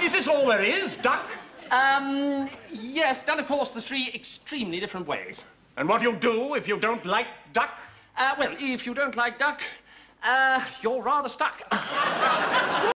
mean, is this all there is, duck? Um, yes, done, of course, the three extremely different ways. And what you do if you don't like duck? Uh, well, if you don't like duck, uh, you're rather stuck.